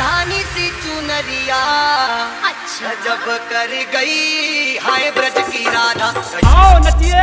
धानी सी चुनरिया। अच्छा। जब कर गई हाय ब्रज की राधा। आओ नचिए